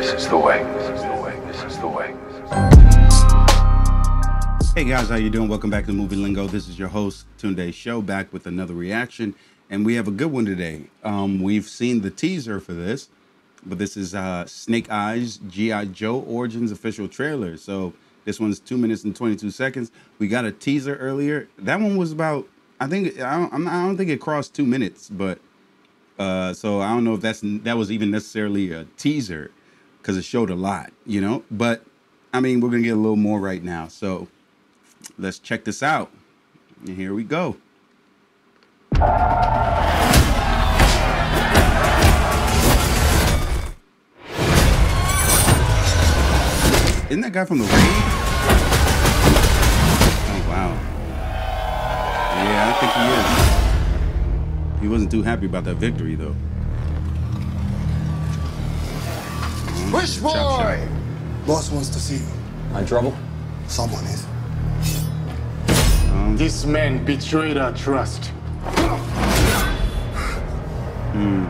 This is the way. This is the way. This is the way. Hey guys, how you doing? Welcome back to Movie Lingo. This is your host Tunde Show, back with another reaction, and we have a good one today. Um, we've seen the teaser for this, but this is uh, Snake Eyes GI Joe Origins official trailer. So this one's two minutes and twenty two seconds. We got a teaser earlier. That one was about, I think, I don't, I don't think it crossed two minutes, but uh, so I don't know if that's that was even necessarily a teaser because it showed a lot, you know. But I mean, we're gonna get a little more right now. So let's check this out. And here we go. Isn't that guy from the raid? Oh wow. Yeah, I think he is. He wasn't too happy about that victory though. Wish Chop, chop. boy! Boss wants to see you. My trouble? Someone is. This man betrayed our trust. Hmm.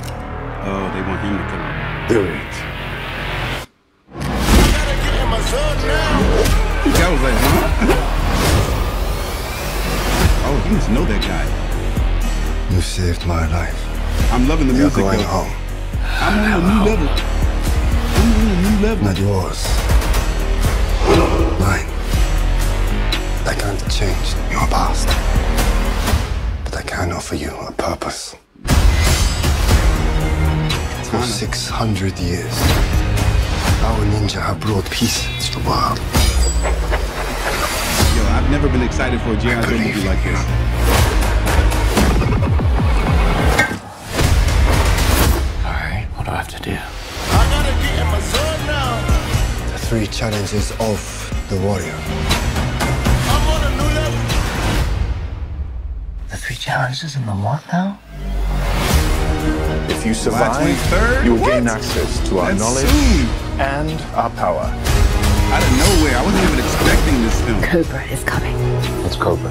Oh, they want him to come him. Do it. That was like, huh? oh, he must know that guy. You saved my life. I'm loving the You're music going though. home. I'm on a new level. I'm on a new level. Not yours. Mine. I can't change your past. But I can offer you a purpose. For 600 years, our ninja have brought peace to the world. Yo, I've never been excited for a G.I. Joe movie like this. All right, what do I have to do? The three challenges of the warrior. The three challenges in the what now? If you survive, you'll gain access to our That's knowledge soon. and our power. Out of nowhere, I wasn't even expecting this film. Cobra is coming. What's Cobra?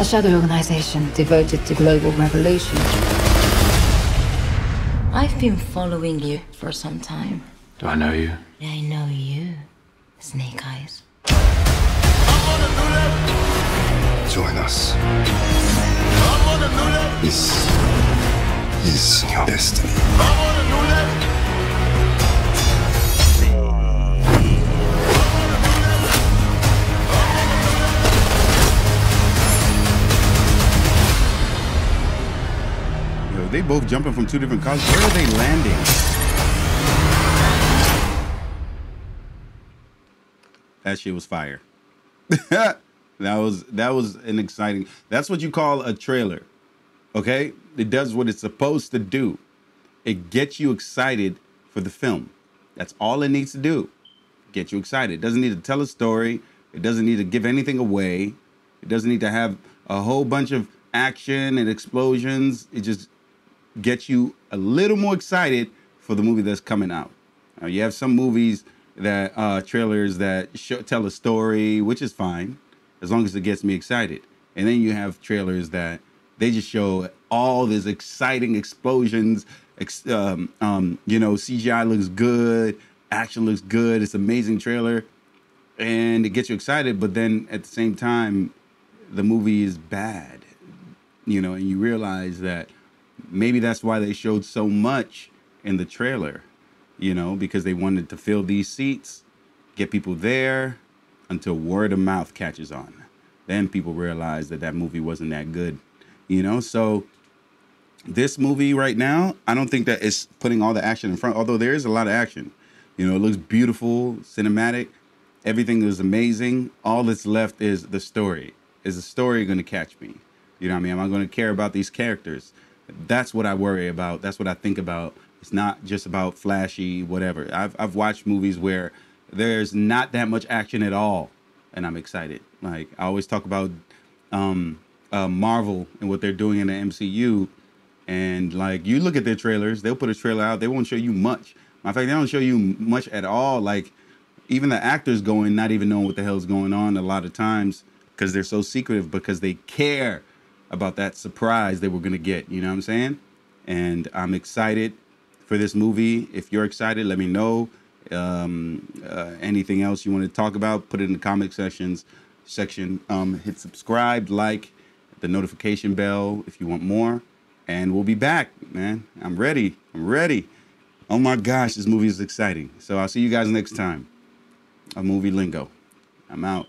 A shadow organization devoted to global revolution. I've been following you for some time. Do I know you? I know you, Snake Eyes. Join us. This is your destiny. Yo, they both jumping from two different cars. Where are they landing? That shit was fire. that was that was an exciting. That's what you call a trailer. Okay? It does what it's supposed to do. It gets you excited for the film. That's all it needs to do. Get you excited. It doesn't need to tell a story. It doesn't need to give anything away. It doesn't need to have a whole bunch of action and explosions. It just gets you a little more excited for the movie that's coming out. Now, you have some movies that uh, trailers that show, tell a story, which is fine as long as it gets me excited. And then you have trailers that they just show all these exciting explosions. Ex- um, um, you know, CGI looks good, action looks good. It's amazing trailer, and it gets you excited. But then at the same time, the movie is bad. You know, and you realize that maybe that's why they showed so much in the trailer, you know, because they wanted to fill these seats, get people there until word of mouth catches on. Then people realize that that movie wasn't that good, you know? So this movie right now, I don't think that it's putting all the action in front, although there is a lot of action. You know, it looks beautiful, cinematic, everything is amazing. All that's left is the story. Is the story going to catch me? You know what I mean? Am I going to care about these characters? That's what I worry about. That's what I think about. It's not just about flashy, whatever. I've, I've watched movies where there's not that much action at all, and I'm excited. Like, I always talk about um, uh, Marvel and what they're doing in the MCU. And like you look at their trailers, they'll put a trailer out. They won't show you much. In fact, they don't show you much at all. Like even the actors going, not even knowing what the hell's going on a lot of times because they're so secretive because they care about that surprise they were gonna get. You know what I'm saying? And I'm excited for this movie. If you're excited, let me know. Um, uh, anything else you want to talk about, put it in the comment sections section. Um, hit subscribe, like, the notification bell if you want more. And we'll be back, man. I'm ready. I'm ready. Oh my gosh, this movie is exciting. So I'll see you guys next time. A movie lingo. I'm out.